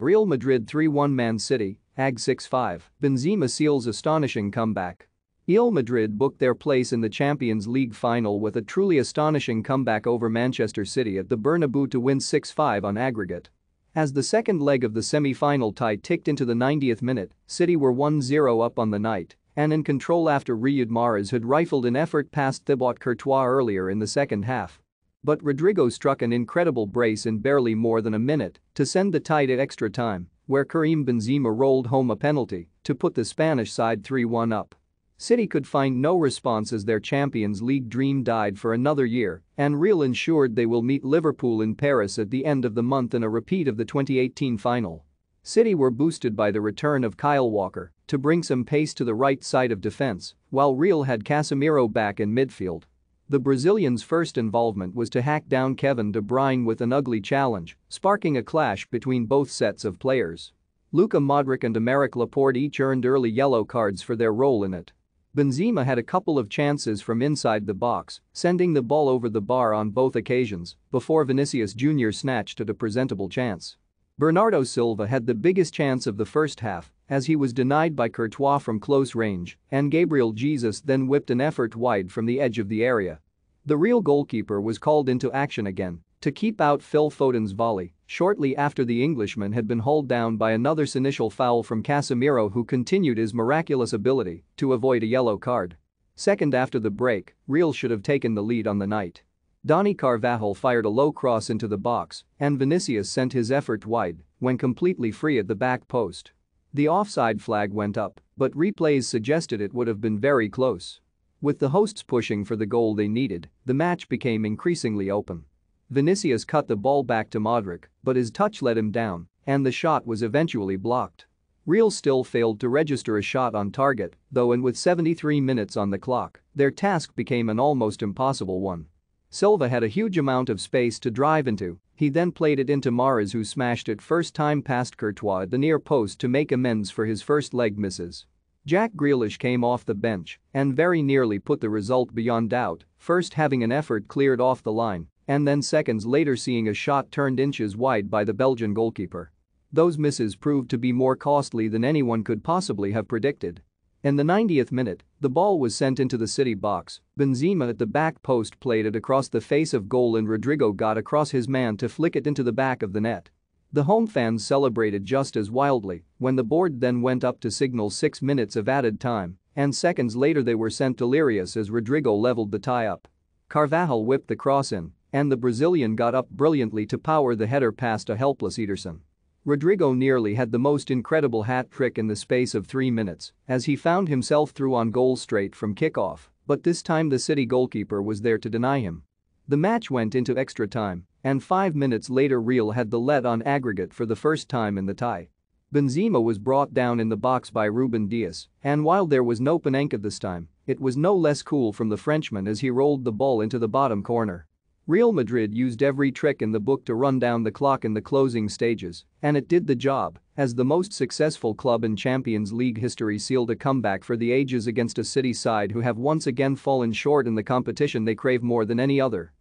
Real Madrid 3-1 Man City, AG 6-5, Benzema seals astonishing comeback. Real Madrid booked their place in the Champions League final with a truly astonishing comeback over Manchester City at the Bernabeu to win 6-5 on aggregate. As the second leg of the semi-final tie ticked into the 90th minute, City were 1-0 up on the night and in control after Riyad Mahrez had rifled an effort past Thibaut Courtois earlier in the second half. But Rodrygo struck an incredible brace in barely more than a minute to send the tie to extra time, where Karim Benzema rolled home a penalty to put the Spanish side 3-1 up. City could find no response as their Champions League dream died for another year, and Real ensured they will meet Liverpool in Paris at the end of the month in a repeat of the 2018 final. City were boosted by the return of Kyle Walker to bring some pace to the right side of defense, while Real had Casemiro back in midfield. The Brazilian's first involvement was to hack down Kevin De Bruyne with an ugly challenge, sparking a clash between both sets of players. Luka Modric and Aymeric Laporte each earned early yellow cards for their role in it. Benzema had a couple of chances from inside the box, sending the ball over the bar on both occasions before Vinicius Jr. snatched at a presentable chance. Bernardo Silva had the biggest chance of the first half as he was denied by Courtois from close range and Gabriel Jesus then whipped an effort wide from the edge of the area. The real goalkeeper was called into action again to keep out Phil Foden's volley shortly after the Englishman had been hauled down by another initial foul from Casemiro who continued his miraculous ability to avoid a yellow card. Second after the break, Real should have taken the lead on the night. Dani Carvajal fired a low cross into the box and Vinicius sent his effort wide when completely free at the back post. The offside flag went up, but replays suggested it would have been very close. With the hosts pushing for the goal they needed, the match became increasingly open. Vinicius cut the ball back to Modric, but his touch let him down, and the shot was eventually blocked. Real still failed to register a shot on target, though and with 73 minutes on the clock, their task became an almost impossible one. Silva had a huge amount of space to drive into, he then played it into Mahrez who smashed it first time past Courtois at the near post to make amends for his first leg misses. Jack Grealish came off the bench and very nearly put the result beyond doubt, first having an effort cleared off the line and then seconds later seeing a shot turned inches wide by the Belgian goalkeeper. Those misses proved to be more costly than anyone could possibly have predicted. In the 90th minute, the ball was sent into the city box, Benzema at the back post played it across the face of goal and Rodrygo got across his man to flick it into the back of the net. The home fans celebrated just as wildly when the board then went up to signal 6 minutes of added time and seconds later they were sent delirious as Rodrygo leveled the tie-up. Carvajal whipped the cross in and the Brazilian got up brilliantly to power the header past a helpless Ederson. Rodrygo nearly had the most incredible hat trick in the space of three minutes as he found himself through on goal straight from kickoff, but this time the City goalkeeper was there to deny him. The match went into extra time, and five minutes later Real had the lead on aggregate for the first time in the tie. Benzema was brought down in the box by Ruben Dias, and while there was no Panenka this time, it was no less cool from the Frenchman as he rolled the ball into the bottom corner. Real Madrid used every trick in the book to run down the clock in the closing stages, and it did the job, as the most successful club in Champions League history sealed a comeback for the ages against a City side who have once again fallen short in the competition they crave more than any other.